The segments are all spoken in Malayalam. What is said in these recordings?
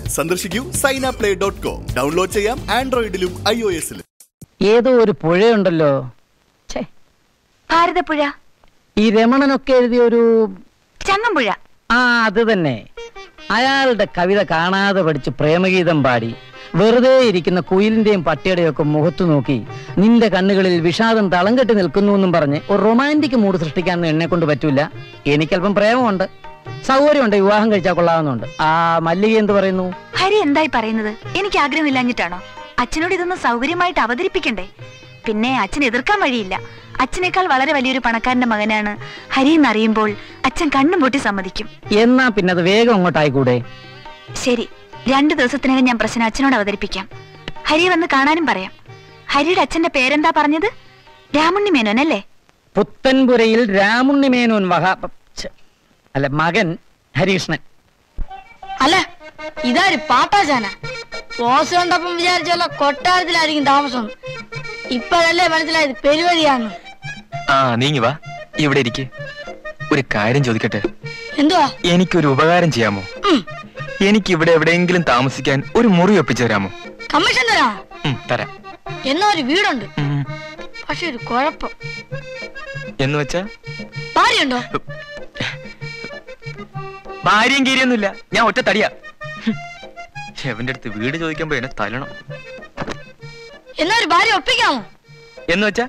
സന്ദർശിക്കൂ Saina play dot com download ചെയ്യാം ആൻഡ്രോയിഡിലും ഐ ഒ എസിലും. ഏതോ ഒരു പുഴയുണ്ടല്ലോ. ഭാരതപ്പുഴ. ഈ രമണനൊക്കെ എഴുതിയ ഒരു ചങ്ങമ്പുഴ. ആ അത് തന്നെ. അയാളുടെ കവിത കാണാതെ പഠിച്ച് പ്രേമഗീതം പാടി വെറുതെ ഇരിക്കുന്ന കുയിലിന്റെയും പട്ടിയുടെയും ഒക്കെ മുഖത്തു നോക്കി നിന്റെ കണ്ണുകളിൽ വിഷാദം തളം കെട്ടി നിൽക്കുന്നു എന്നും പറഞ്ഞ് ഒരു റൊമാന്റിക് മൂഡ് സൃഷ്ടിക്കാൻ എന്നെ കൊണ്ട് പറ്റൂല. എനിക്കല്പം പ്രേമമുണ്ട്. സൗകര്യമുണ്ട് വിവാഹം കഴിച്ചാൽ കൊള്ളാവുന്നുണ്ട് ആ മല്ലിക എന്ത് പറയുന്നു? ഹരി എന്തായി പറയുന്നത്? എനിക്ക് ആഗ്രഹമില്ലാഞ്ഞിട്ടാണോ? അച്ഛനോട് ഇതൊന്ന് സൗകര്യമായിട്ട് അവതരിപ്പിക്കണ്ടേ? പിന്നെ അച്ഛൻ എതിർക്കാൻ വഴിയില്ല. അച്ഛനേക്കാൾ വളരെ വലിയൊരു പണക്കാരന്റെ മകനാണ് ഹരി എന്നറിയുമ്പോൾ അച്ഛൻ കണ്ണും പൊട്ടി സമ്മതിക്കും. എന്നാ പിന്നെ അത് വേഗം അങ്ങോട്ടായിക്കൂടെ? ശരി രണ്ടു ദിവസത്തിനകം ഞാൻ പ്രശ്നം അച്ഛനോട് അവതരിപ്പിക്കാം. ഹരി വന്ന് കാണാനും പറയാം. ഹരിയുടെ അച്ഛന്റെ പേരെന്താ പറഞ്ഞത്? രാമുണ്ണി മേനോൻ അല്ലേ പുത്തൻപുരയിൽ രാമുണ്ണി മേനോൻ ഛെ, അല്ല മകൻ ഹരികൃഷ്ണൻ. അല്ല ഇതാര് പാപ്പാചാന പോസ് കണ്ടപ്പം വിചാരിച്ചല്ലോ കൊട്ടാരത്തിലായിരിക്കും താമസം. ഇപ്പോഴല്ലേ മനസ്സിലായത് പെരുവഴിയാന്ന്. ആ നീങ്ങി വാ. ഇവിടെ ഇരിക്ക്. ഒരു കാര്യം ചോദിക്കട്ടെ? എന്തുവാ? എനിക്കൊരു ഉപകാരം ചെയ്യാമോ? എനിക്ക് ഇവിടെ എവിടെയെങ്കിലും താമസിക്കാൻ ഒരു മുറി ഒപ്പിച്ചു തരാമോ? കമ്മീഷൻ തരാ? തരാ. എന്നാ ഒരു വീടുണ്ട്. പക്ഷെ ഒരു കുഴപ്പം. എന്ന് വെച്ചാ? ഭാര്യയുണ്ടോ? ഭാര്യയും കീരിയൊന്നുമില്ല. ഞാൻ ഒറ്റ തടിയാ. എവന്റെ അടുത്ത് വീട് ചോദിക്കുമ്പോ എന്നെ തലണം എന്നാ ഒരു ഭാര്യ ഒപ്പിക്കാമോ? എന്ന് വെച്ചാ?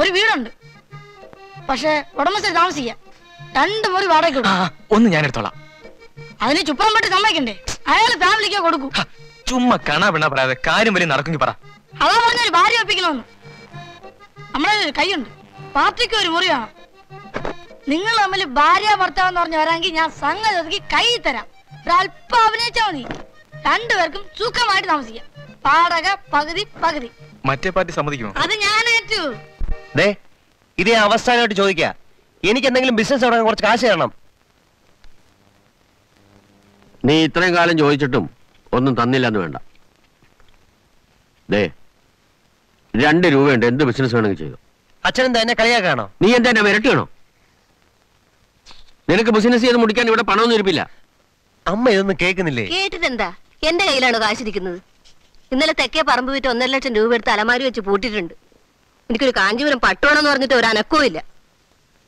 ഒരു വീടുണ്ട്. പക്ഷെ ഉടമസ്ഥ താമസിക്കാം. രണ്ട് മുറി വാടക ഒന്ന് ഞാൻ എടുത്തോളാം അതിന് ചുപ്പറം പെട്ട് സമ്മതിക്കണ്ടേ? അയാൾ ഫാമിലിക്ക് കൊടുക്കൂ. ചുമ്മാ കണാ പിണ പറയാതെ കാര്യം വലിയ നടക്കുമെങ്കിൽ പറ. അതാ പറഞ്ഞൊരു ഭാര്യ ഒപ്പിക്കണമെന്ന്. നമ്മളെ കൈയുണ്ട് പാർട്ടിക്ക് ഒരു മുറി വേണം. നിങ്ങൾ തമ്മിൽ ഭാര്യ ഭർത്താവെന്ന് പറഞ്ഞു വരാമെങ്കിൽ ഞാൻ സംഗതി ഒതുക്കി കൈ തരാം. ഒരല്പം അഭിനയിച്ചാ മതി. രണ്ടുപേർക്കും സുഖമായിട്ട് താമസിക്കാം. പാടക പകുതി പകുതി. മറ്റേ പാർട്ടി സമ്മതിക്കുമോ? അത് ഞാൻ ഏറ്റു. ദേ ഇതേ അവസ്ഥാനമായിട്ട് ചോദിക്ക. എനിക്ക് എന്തെങ്കിലും ബിസിനസ് തുടങ്ങാൻ കുറച്ച് കാശ് തരണം. നീ ഇത്രയും കാലം ചോദിച്ചിട്ടും ഒന്നും തന്നില്ല എന്ന് വേണ്ട. ദേ രണ്ട് രൂപയുണ്ട്. എന്ത് ബിസിനസ് വേണമെങ്കിൽ ചെയ്തു. അച്ഛൻ എന്താ എന്നെ കളിയാക്കാണോ? നീ എന്താ എന്നെ മിരട്ടിയാണോ? നിനക്ക് ബിസിനസ് ചെയ്ത് മുടിക്കാൻ ഇവിടെ പണമൊന്നും ഇരിപ്പില്ല. അമ്മ ഇതൊന്നും കേൾക്കുന്നില്ലേ? കേട്ടിട്ടെന്താ? എന്റെ കയ്യിലാണോ കാശിരിക്കുന്നത്? ഇന്നലെ തെക്കേ പറമ്പ് വിറ്റ് ഒന്നര ലക്ഷം രൂപ എടുത്ത് അലമാരി വെച്ച് പൂട്ടിയിട്ടുണ്ട്. എനിക്കൊരു കാഞ്ചീപുരം പട്ടുവേണമെന്ന് പറഞ്ഞിട്ട് ഒരു അനക്കവും ഇല്ല.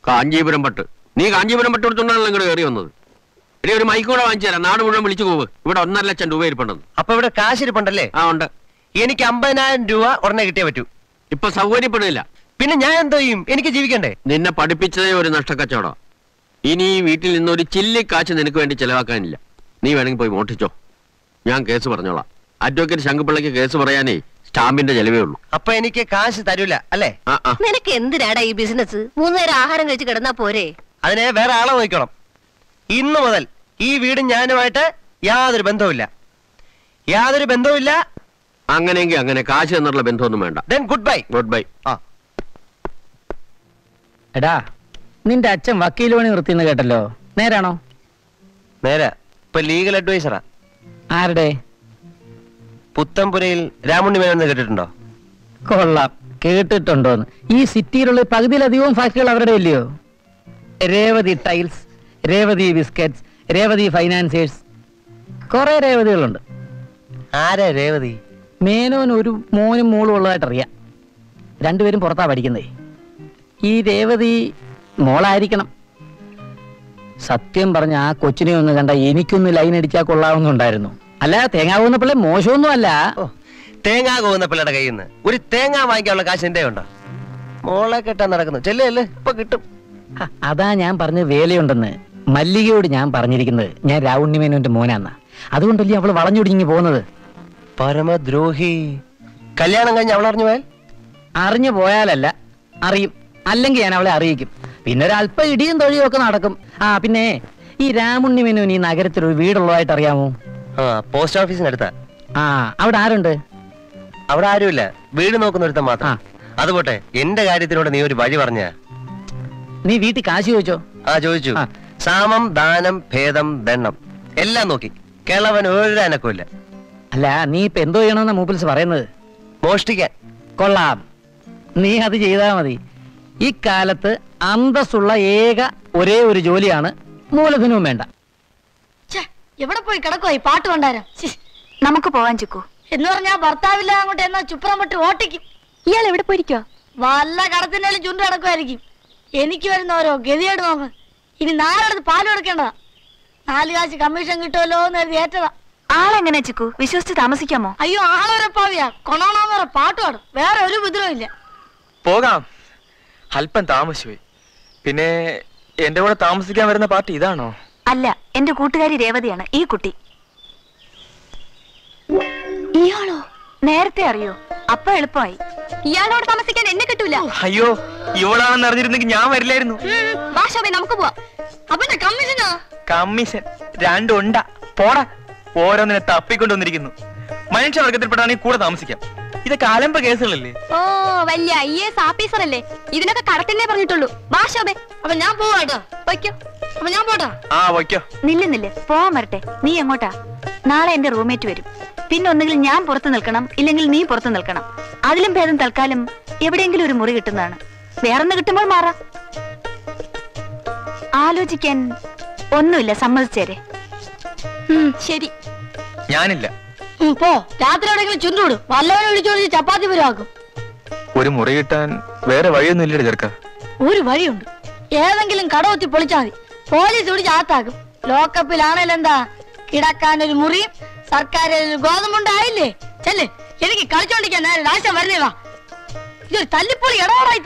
കാഞ്ചീപുരം പട്ട്. നീ കാഞ്ചീപുരം പട്ട് കൊടുത്തോണ്ടാണല്ലോ ഇങ്ങോട്ട് കയറി വന്നത്. ഇനി ഒരു മൈക്ക് കൂടെ വാങ്ങിച്ചു തരാം. നാട് മുഴുവൻ വിളിച്ചു പോവ്. ഇവിടെ ഒന്നര ലക്ഷം രൂപ ഇരിപ്പുണ്ടെന്ന്. അപ്പൊ ഇവിടെ കാശ് ഇരിപ്പുണ്ടല്ലേ ആ ഉണ്ട്. എനിക്ക് അമ്പതിനായിരം രൂപ ഉടനെ കിട്ടിയേ പറ്റൂ. ഇപ്പൊ സൗകര്യപ്പെടില്ല പിന്നെ ഞാൻ എന്തോ ചെയ്യും? എനിക്ക് ജീവിക്കണ്ടേ? നിന്നെ പഠിപ്പിച്ചതേ ഒരു നഷ്ടക്കച്ചവടം. ഇനി ഈ വീട്ടിൽ നിന്ന് ഒരു ചില്ലി കാശ് നിനക്ക് വേണ്ടി ചെലവാക്കാനില്ല. നീ വേണമെങ്കിൽ പോയി മോട്ടിച്ചോ ഞാൻ കേസ് പറഞ്ഞോളാം. അഡ്വക്കേറ്റ് ശങ്കുപിള്ളയ്ക്ക് കേസ് പറയാനേ സ്റ്റാമ്പിന്റെ ചെലവേ ഉള്ളൂ. അപ്പൊ എനിക്ക് കാശ് തരൂല അല്ലേ? നിനക്ക് എന്തിനാടാ ഈ ബിസിനസ്? മൂന്ന് നേരം ആഹാരം കഴിച്ച് കിടന്നാ പോരെ? അതിനെ വേറെ ആളെ നോക്കണം. ഇന്ന് മുതൽ ഈ വീടും ഞാനുമായിട്ട് യാതൊരു ബന്ധവുമില്ല. യാതൊരു ബന്ധവുമില്ല. അങ്ങനെയെങ്കിൽ അങ്ങനെ കാശ് എന്നുള്ള ബന്ധമൊന്നും വേണ്ട. Then good bye good bye ആ. എടാ നിന്റെ അച്ഛൻ വക്കീൽ പണി നിർത്തിന്ന് കേട്ടല്ലോ. നേരാണോ? നേരാ. ഇപ്പൊ ലീഗൽ അഡ്വൈസറാ ആരുടെ? പുത്തംപുരയിൽ രാമുണ്ണി മേനോന്ന് കേട്ടിട്ടുണ്ടോ? കൊള്ളാം. കേട്ടിട്ടുണ്ടോ ഈ സിറ്റിയിലുള്ള പകുതിയിലധികവും ഫാക്ടറികൾ അവരുടെ ഇല്ലയോ? Revathi tiles Revathi biscuits Revathi financiers കുറെ രേവതികളുണ്ട്. ആരാ രേവതി? മേനോൻ ഒരു മോനും മോളും ഉള്ളതായിട്ട് അറിയാം രണ്ടുപേരും പുറത്താ പഠിക്കുന്നേ. ഈ രേവതി മോളായിരിക്കണം. സത്യം പറഞ്ഞ ആ കൊച്ചിനെ ഒന്ന് കണ്ട എനിക്കൊന്ന് ലൈൻ അടിച്ചാൽ കൊള്ളാവുന്നുണ്ടായിരുന്നു. അല്ല തേങ്ങാവുന്ന പിള്ളേ മോശമൊന്നും അല്ല. തേങ്ങാ കോവുന്ന പിള്ളയുടെ കയ്യിൽ നിന്ന്. ഒരു തേങ്ങ വാങ്ങിക്കാനുള്ള കാശ് എന്റെ ഉണ്ടോ മോളെ കെട്ടാൻ നടക്കുന്നു. ചെല്ലേ ഇപ്പൊ കിട്ടും. അതാ ഞാൻ പറഞ്ഞ വേലയുണ്ടെന്ന് മല്ലികയോട് ഞാൻ പറഞ്ഞിരിക്കുന്നത്. ഞാൻ രാവുണ്ണിമേനോന്റെ മോനാന്ന. അതുകൊണ്ടല്ലേ അവൾ വളഞ്ഞൊടിഞ്ഞു പോകുന്നത്? പരമദ്രോഹി. കല്യാണം കഴിഞ്ഞ് അവൾ അറിഞ്ഞു പോയാൽ? അറിഞ്ഞു പോയാലല്ല അറിയും. അല്ലെങ്കിൽ ഞാൻ അവളെ അറിയിക്കും. പിന്നെ ഒരു അല്പ ഇടിയും തൊഴിയും ഒക്കെ നടക്കും. ആ പിന്നെ ഈ രാമുണ്ണി മേനോൻ ഈ നഗരത്തിൽ ഒരു വീടുള്ളതായിട്ട് അറിയാമോ? ആ പോസ്റ്റ് ഓഫീസിനടുത്താ ആ അവിടെ ആരുണ്ട്? അവിടെ ആരുമില്ല. വീട് നോക്കുന്ന ഒരുത്തൻ മാത്രം. അതുപോട്ടെ എന്റെ കാര്യത്തിലൂടെ നീ ഒരു വഴി പറഞ്ഞ. നീ വീട്ടിൽ കാശ് ചോദിച്ചോ? ആ ചോദിച്ചു. സാമം ദാനം ഭേദം ദണ്ണം. എല്ലാം നോക്കി. കേളവൻ ഒരു അനക്കമില്ല അല്ല നീ ഇപ്പൊ എന്തോ ചെയ്യണമെന്നാ മൂപ്പിൽസ് പറയുന്നത്? മോഷ്ടിക്കാൻ. കൊള്ളാം. നീ അത് ചെയ്താ മതി. ഇക്കാലത്ത് അന്തസ്സുള്ള ഏക ഒരേ ഒരു ജോലിയാണ് മൂലധനവും വേണ്ട. എവിടെ പോയി കിടക്കുവായി ഈ പാട്ട് കൊണ്ടാരോ നമുക്ക് പോവാൻ ചുക്കു. എന്ന് പറഞ്ഞാ ഭർത്താവില്ല അങ്ങോട്ട് എന്നാ ചുപ്രം വിട്ട് ഓട്ടിക്കും. ഇയാൾ എവിടെ പോയിരിക്കോ വല്ല കടത്തിനാലും ചുണ്ട് കിടക്കുമായിരിക്കും എനിക്ക് വരുന്ന ഓരോ ഗതിയേട് നോക്ക്. ഇനി നാലെടുത്ത് പാൽ കൊടുക്കേണ്ടതാ. നാല് കാശ് കമ്മീഷൻ കിട്ടുമല്ലോ എന്ന് കരുതി ഏറ്റതാ. ആളെങ്ങനെ ചിക്കു? വിശ്വസിച്ച് താമസിക്കാമോ? അയ്യോ ആളൊരപ്പാവിയാ കൊണോണോന്ന് പറ പാട്ട് പാടും. വേറെ ഒരു ഉപദ്രവം ഇല്ല. പോകാം. അല്പം താമസിച്ചുപോയി. പിന്നെ എന്റെ കൂടെ താമസിക്കാൻ വരുന്ന പാർട്ടി ഇതാണോ? അല്ല എന്റെ കൂട്ടുകാരി രേവതിയാണ് ഈ കുട്ടി. ഇയാളോ? നേരത്തെ അറിയോ? അപ്പ എളുപ്പമായി. ഇയാളോട് താമസിക്കാൻ എന്നെ കിട്ടൂല. അയ്യോ ഇവളാണെന്ന് അറിഞ്ഞിരുന്നെങ്കിൽ ഞാൻ വരില്ലായിരുന്നു. ഭാഷാബേ നമുക്ക് പോവാം. അപ്പൊ കമ്മീഷനോ? കമ്മീഷൻ രണ്ടുണ്ട പോടാ. ഓരോന്നിനെ തപ്പിക്കൊണ്ടുവന്നിരിക്കുന്നു. മനുഷ്യവർഗത്തിൽപ്പെട്ടാണെങ്കിൽ കൂടെ താമസിക്കാം. ഇതൊക്കെ കാലമ്പ കേസുകളല്ലേ? ഓ വലിയ ഐ എസ് ആഫീസർ അല്ലേ? ഇതിനൊക്കെ കടത്തിനെ പറഞ്ഞിട്ടുള്ളൂ. ഭാഷാബേ അപ്പൊ ഞാൻ പോവാട്ടോ വയ്ക്കോ. അപ്പൊ ഞാൻ പോട്ടാ. ആ വയ്ക്കോ. നില്ല് നില്ല്. പോവാൻ വരട്ടെ. നീ എങ്ങോട്ടാ? നാളെ എന്റെ റൂംമേറ്റ് വരും. പിന്നെ ഒന്നുകിൽ ഞാൻ പുറത്തു നിൽക്കണം ഇല്ലെങ്കിൽ നീ പുറത്തു നിൽക്കണം. അതിലും ഭേദം തൽക്കാലം എവിടെയെങ്കിലും ഒരു മുറി കിട്ടുന്നതാണ്. വേറൊന്ന് കിട്ടുമ്പോൾ മാറാം. ആലോചിക്കാൻ ഒന്നുമില്ല സമ്മതിച്ചേരെ. ശരി. ഞാനില്ല. പോ. രാത്രി എവിടെയെങ്കിലും ചുരുവിടും വല്ലവനെ വിളിച്ചോണ്ട് ചപ്പാത്തി പുരവാക്കും. ഒരു മുറി കിട്ടാൻ വേറെ വഴിയൊന്നും ഇല്ലേ ചെറുക്ക. ഒരു വഴിയുണ്ട്. ഏതെങ്കിലും കടവത്തി പൊളിച്ചാൽ മതി. പോലീസ് പിടിച്ച് ആത്താക്കും ലോക്കപ്പിലാണേലും എന്താ? കിടക്കാൻ ഒരു മുറിയും സർക്കാർ ഗോതമ്പുണ്ടായില്ലേ ചെല്ല് എനിക്ക് കളിച്ചോണ്ടിരിക്കാൻ നേരം രാശം വരുന്നേ വാ. ഇതൊരു തല്ലിപ്പൊളി ഇടപാടായി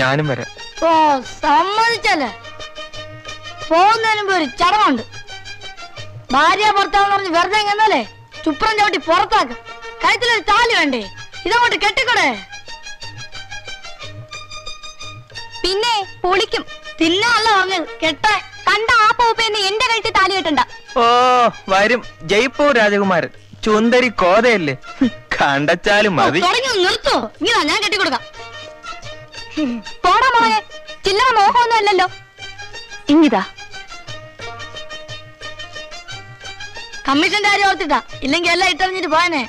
ഞാനും വരാം. ഓ സമ്മതിച്ചല്ലേ? പോകുന്നതിന് മുമ്പ് ഒരു ചടമുണ്ട് ഭാര്യ ഭർത്താവ് പറഞ്ഞ് വെറുതെ എന്നല്ലേ ചുപ്രം ചവിട്ടി പുറത്താക്കും. കഴുത്തിലൊരു താലി വേണ്ടേ? ഇതങ്ങോട്ട് കെട്ടിക്കൂടെ? പിന്നെ പൊളിക്കും. തിന്നല്ല പറഞ്ഞത് കെട്ട കണ്ട ആ പൂപ്പേന്ന് എന്റെ കഴുത്തിൽ താലി കെട്ടണ്ട. ഓ വരും. ജയ്പൂർ രാജകുമാരൻ. ചുന്ദരി കോതയല്ലേ? കണ്ടച്ചാലും മതി. തുടങ്ങി നിർത്തോ. ഇങ്ങനെ ഞാൻ കെട്ടിക്കൊടുക്കാം. പോടാ മോനെ ചില്ലറ മോഹമൊന്നും അല്ലല്ലോ. ഇങ്ങിതാ. കമ്മീഷന്റെ കാര്യം ഓർത്തിട്ടാ. ഇല്ലെങ്കിൽ എല്ലാം ഇട്ടറിഞ്ഞിട്ട് പോയനെ.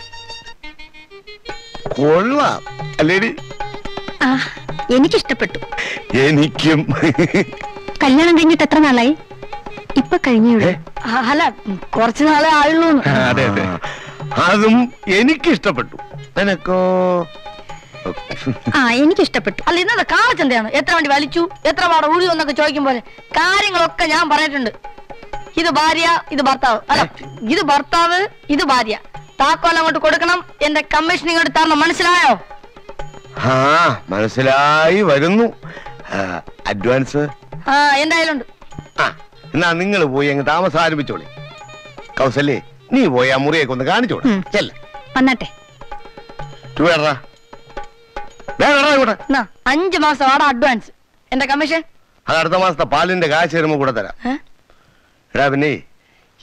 കൊള്ളാം. അല്ലേടി? ആ എനിക്കിഷ്ടപ്പെട്ടു. എനിക്കും. കല്യാണം കഴിഞ്ഞിട്ട് എത്ര നാളായി? ഇപ്പൊ കഴിഞ്ഞേ അല്ല കുറച്ചു നാളെ ആയുള്ളൂ അതെ അതെ. അതും എനിക്കിഷ്ടപ്പെട്ടു. നിനക്കോ ആ എനിക്കിഷ്ടപ്പെട്ടു. അല്ല ഇന്നത്തെ കാളച്ചന്തയാണ്? എത്ര വണ്ടി വലിച്ചു? എത്ര പാടെ ഉഴി എന്നൊക്കെ ചോദിക്കും പോലെ കാര്യങ്ങളൊക്കെ ഞാൻ പറഞ്ഞിട്ടുണ്ട്. ഇത് ഭാര്യ ഇത് ഭർത്താവ്. അല്ല ഇത് ഭർത്താവ് ഇത് ഭാര്യ. താക്കോൽ അങ്ങോട്ട് കൊടുക്കണം. എന്റെ കമ്മീഷൻ ഇങ്ങോട്ട് തരണം. മനസ്സിലായോ? ആ മനസ്സിലായി വരുന്നു. അഡ്വാൻസ് ആ എന്തായാലും ഉണ്ട്. ആ എന്നാ നിങ്ങൾ പോയി അങ്ങ് താമസം ആരംഭിച്ചോളി കൗസല്ലേ നീ പോയി ആ മുറിയൊക്കെ ഒന്ന് കാണിച്ചോളൂ. ചെല്ലേ. വന്നാട്ടെ. ഇവിടെ അഞ്ചു മാസം ആടെ അഡ്വാൻസ് എന്റെ കമ്മീഷൻ അത് അടുത്ത മാസത്തെ പാലിന്റെ കാശ് വരുമ്പോ കൂടെ തരാം? പിന്നെ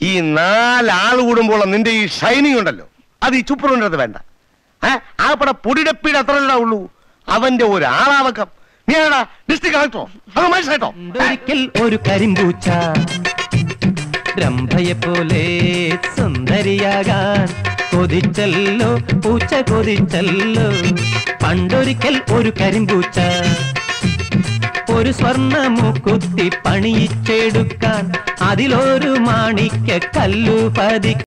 ഈ നാലാൾ കൂടുമ്പോൾ നിന്റെ ഈ ഷൈനിങ് ഉണ്ടല്ലോ. അത് ഈ ചുപ്പറുണ്ടത് വേണ്ട? ആകപ്പെടെ പൊടിടപ്പീട് അത്ര ഉള്ളൂ. അവന്റെ ഒരു ആളാവക്കം നീ ആടാ ഡിസ്ട്രിക്ട് കളക്ടറോ അത് മനസ്സിലായിട്ടോ ഒരിക്കൽ ഒരു കരിമ്പൂച്ച രംഭയെ പോലെ സുന്ദരിയാകാൻ കൊതിച്ചല്ലോ പൂച്ച കൊതിച്ചല്ലോ. പണ്ടൊരിക്കൽ ഒരു കരിമ്പൂച്ച ഒരു സ്വർണ മൂക്കുത്തി പണിയിച്ചെടുക്കാൻ அதிலொரு மாணிக்க கல்லு பதி